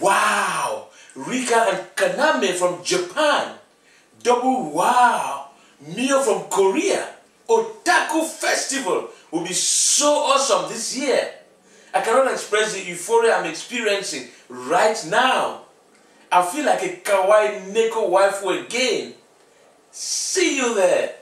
Wow! Rika and Kaname from Japan. Double wow! Mio from Korea. Otaku Festival will be so awesome this year. I cannot express the euphoria I'm experiencing right now. I feel like a kawaii neko waifu again. See you there.